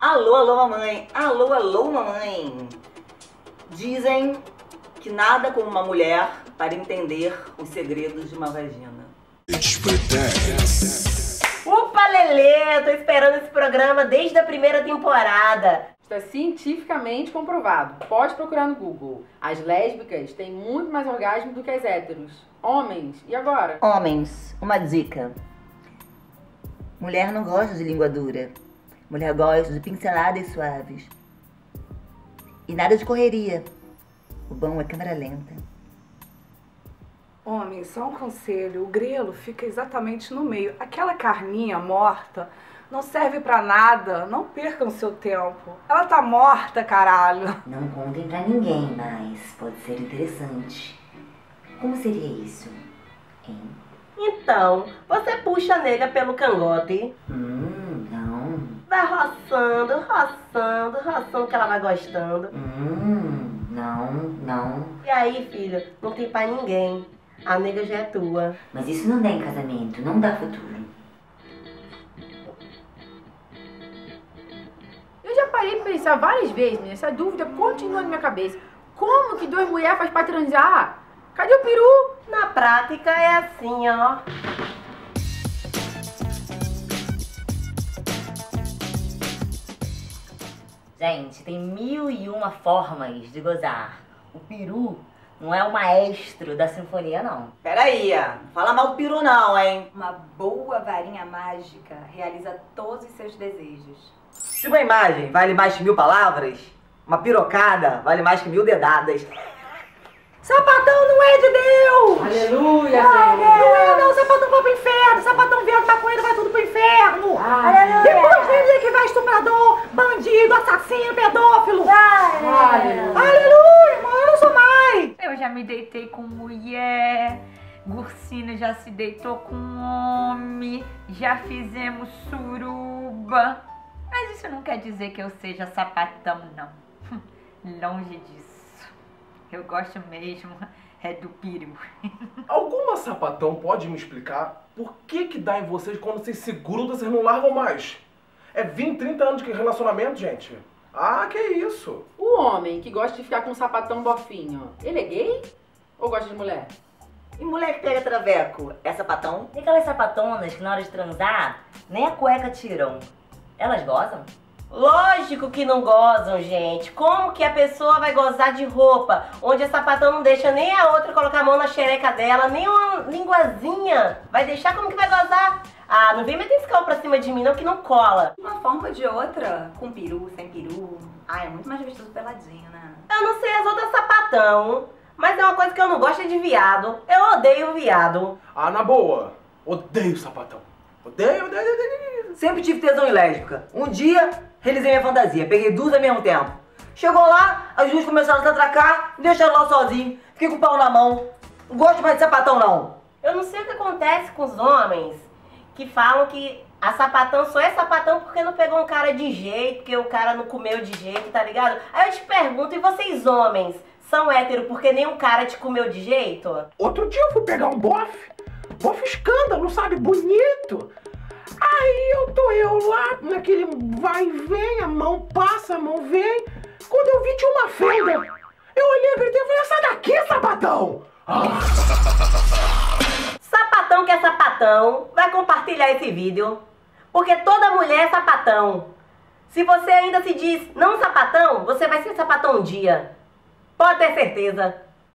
Alô, alô, mamãe. Alô, alô, mamãe. Dizem que nada como uma mulher para entender os segredos de uma vagina. Opa, Lelê! Tô esperando esse programa desde a primeira temporada. É cientificamente comprovado. Pode procurar no Google. As lésbicas têm muito mais orgasmo do que as héteros. Homens, e agora? Homens, uma dica. Mulher não gosta de língua dura. Mulher gosta de pinceladas suaves. E nada de correria. O bom é câmera lenta. Homem, só um conselho. O grelo fica exatamente no meio. Aquela carninha morta não serve pra nada. Não percam seu tempo. Ela tá morta, caralho. Não contem pra ninguém, mas pode ser interessante. Como seria isso? Hein? Então, você puxa a nega pelo cangote, Hum. Vai roçando, roçando, roçando que ela vai gostando. Hum, não, não. E aí, filho, não tem pra ninguém. A nega já é tua. Mas isso não dá em casamento, não dá futuro. Eu já parei pra pensar várias vezes, né? Essa dúvida continua na minha cabeça. Como que duas mulheres faz pra transar? Cadê o peru? Na prática é assim, ó. Gente, tem mil e uma formas de gozar. O peru não é o maestro da sinfonia, não. Peraí, não fala mal do peru não, hein? Uma boa varinha mágica realiza todos os seus desejos. Se uma imagem vale mais que mil palavras, uma pirocada vale mais que mil dedadas. Sapatão não é de Deus! Aleluia, Não é não, sapatão vai pro inferno, sapatão viado, maconheiro, vai tudo pro inferno! Aleluia. Depois dele que vai estuprador, bandido, assassino, pedófilo! Aleluia. Aleluia, irmão, eu não sou mais! Eu já me deitei com mulher, Gursina já se deitou com homem, já fizemos suruba. Mas isso não quer dizer que eu seja sapatão, não. Longe disso. Eu gosto mesmo é do peru. Alguma sapatão pode me explicar por que que dá em vocês quando vocês se grudam, vocês não largam mais? É 20, 30 anos de relacionamento, gente. Ah, que isso? O homem que gosta de ficar com um sapatão bofinho, ele é gay? Ou gosta de mulher? E mulher que pega traveco, é sapatão? E aquelas sapatonas que na hora de transar, nem a cueca tiram. Elas gozam? Lógico que não gozam, gente. Como que a pessoa vai gozar de roupa onde a sapatão não deixa nem a outra colocar a mão na xereca dela, nem uma linguazinha? Vai deixar como que vai gozar? Ah, não vem meter esse carro pra cima de mim não que não cola. Uma forma ou de outra, com peru, sem peru. Ah, é muito mais gostoso peladinho, né? Eu não sei as outras sapatão, mas é uma coisa que eu não gosto é de viado. Eu odeio viado. Ah, na boa. Odeio sapatão. Odeio, odeio, odeio, odeio. Sempre tive tesão em lésbica. Um dia, realizei minha fantasia, peguei duas ao mesmo tempo. Chegou lá, as duas começaram a se atracar, me deixaram lá sozinho. Fiquei com o pau na mão. Não gosto mais de sapatão, não. Eu não sei o que acontece com os homens que falam que a sapatão só é sapatão porque não pegou um cara de jeito, porque o cara não comeu de jeito, tá ligado? Aí eu te pergunto, e vocês homens, são hétero porque nenhum cara te comeu de jeito? Outro dia eu fui pegar um bofe, bofe escândalo, sabe? Bonito. Aí eu tô eu lá, naquele vai e vem, a mão passa, a mão vem. Quando eu vi tinha uma fenda. Eu olhei, gritei e falei, sai daqui, sapatão! Ah, Sapatão que é sapatão, vai compartilhar esse vídeo. Porque toda mulher é sapatão. Se você ainda se diz não sapatão, você vai ser sapatão um dia. Pode ter certeza.